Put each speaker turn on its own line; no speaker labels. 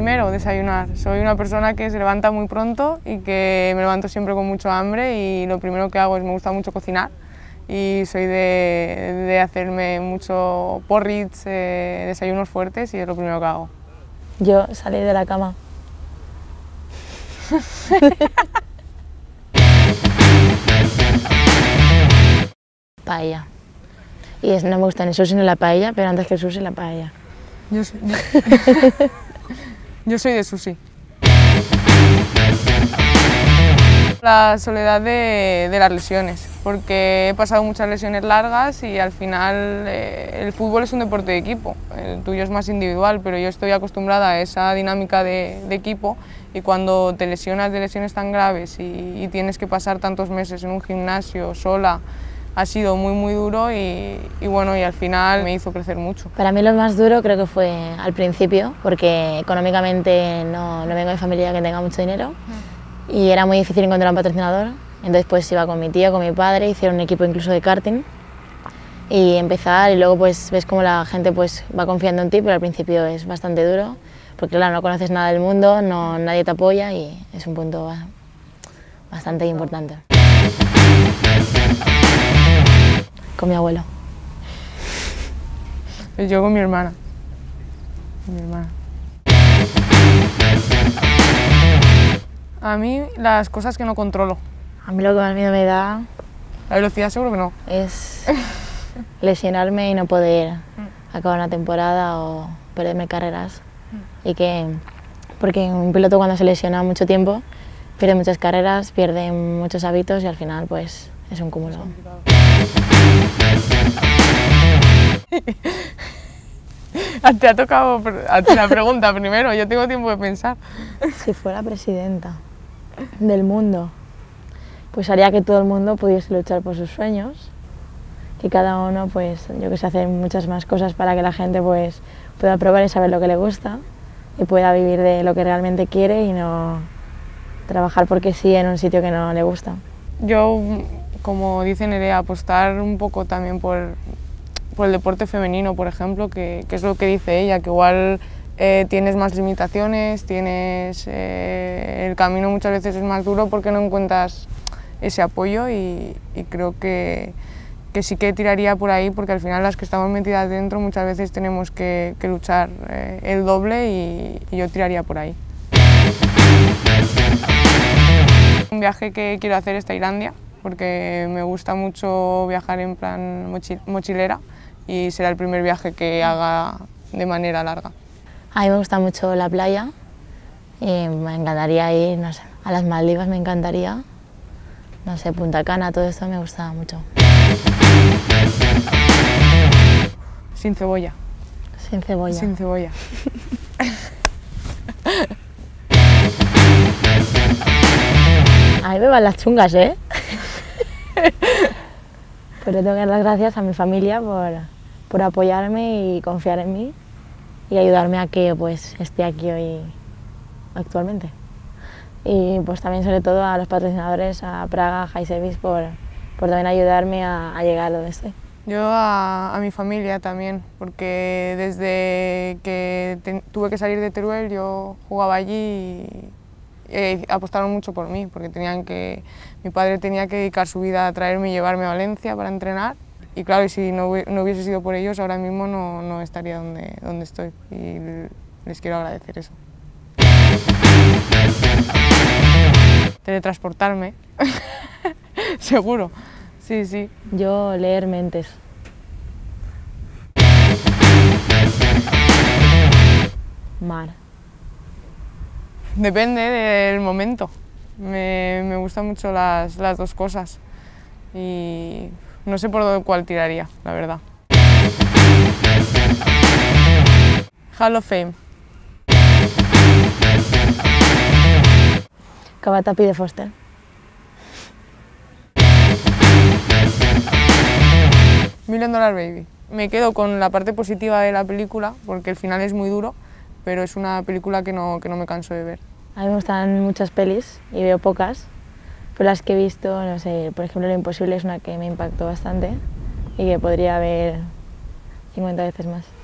desayunar. Soy una persona que se levanta muy pronto y que me levanto siempre con mucho hambre y lo primero que hago es me gusta mucho cocinar y soy de, de hacerme mucho porridge, eh, desayunos fuertes y es lo primero que hago.
Yo salí de la cama. paella. Y es, no me gusta ni el sushi ni la paella, pero antes que el sushi la paella.
Yo soy, yo soy de sushi. La soledad de, de, las lesiones, porque he pasado muchas lesiones largas y al final eh, el fútbol es un deporte de equipo, el tuyo es más individual, pero yo estoy acostumbrada a esa dinámica de, de equipo y cuando te lesionas de lesiones tan graves y, y tienes que pasar tantos meses en un gimnasio sola, ha sido muy muy duro y, y, bueno y al final me hizo crecer mucho.
Para mí lo más duro creo que fue al principio porque económicamente no, no vengo de familia que tenga mucho dinero y era muy difícil encontrar un patrocinador. Entonces pues iba con mi tío, con mi padre, hicieron un equipo incluso de karting y empezar y luego pues ves como la gente pues va confiando en ti, pero al principio es bastante duro porque claro, no conoces nada del mundo, no, nadie te apoya y es un punto bastante importante. Con mi abuelo.
Yo con mi hermana. Mi hermana. A mí las cosas que no controlo.
A mí lo que más miedo me da...
La velocidad seguro que no.
Es lesionarme y no poder acabar una temporada o perderme carreras. Y que... Porque un piloto cuando se lesiona mucho tiempo pierde muchas carreras, pierde muchos hábitos y al final pues es un cúmulo.
Te ha tocado la pregunta primero, yo tengo tiempo de pensar.
Si fuera presidenta del mundo, pues haría que todo el mundo pudiese luchar por sus sueños, que cada uno, pues, yo que sé, hacer muchas más cosas para que la gente, pues, pueda probar y saber lo que le gusta y pueda vivir de lo que realmente quiere y no trabajar porque sí en un sitio que no le gusta.
Yo, como dice Nerea, apostar un poco también por, el deporte femenino, por ejemplo, que, es lo que dice ella, que igual eh, tienes más limitaciones, tienes, eh, el camino muchas veces es más duro porque no encuentras ese apoyo y, creo que, sí que tiraría por ahí porque al final las que estamos metidas dentro muchas veces tenemos que, que luchar eh, el doble y, y yo tiraría por ahí. Un viaje que quiero hacer es Tailandia, porque me gusta mucho viajar en plan mochilera y será el primer viaje que haga de manera larga.
A mí me gusta mucho la playa y me encantaría ir, no sé, a las Maldivas me encantaría, no sé, Punta Cana, todo esto me gusta mucho.
Sin cebolla.
Sin cebolla.
Sin cebolla.
A mí me van las chungas, ¿eh? Pero tengo que dar las gracias a mi familia por, por apoyarme y confiar en mí y ayudarme a que pues, esté aquí hoy actualmente. Y pues también sobre todo a los patrocinadores, a Praga, High Service, por, por también ayudarme a, llegar a donde estoy.
Yo a, mi familia también, porque desde que tuve que salir de Teruel yo jugaba allí y eh, apostaron mucho por mí, porque tenían que, mi padre tenía que dedicar su vida a traerme y llevarme a Valencia para entrenar. Y claro, si no, no hubiese sido por ellos, ahora mismo no, no estaría donde, donde estoy. Y les quiero agradecer eso. Teletransportarme, seguro. Sí, sí.
Yo leer mentes. Mar.
Depende del momento. Me, me gustan mucho las, las, dos cosas y no sé por cuál tiraría, la verdad. Hall of Fame.
Cabatapi de Foster.
Million Dollar Baby. Me quedo con la parte positiva de la película porque el final es muy duro, pero es una película que no, que no me canso de ver.
A mí me gustan muchas pelis y veo pocas, pero las que he visto, no sé, por ejemplo Lo Imposible es una que me impactó bastante y que podría ver 50 veces más.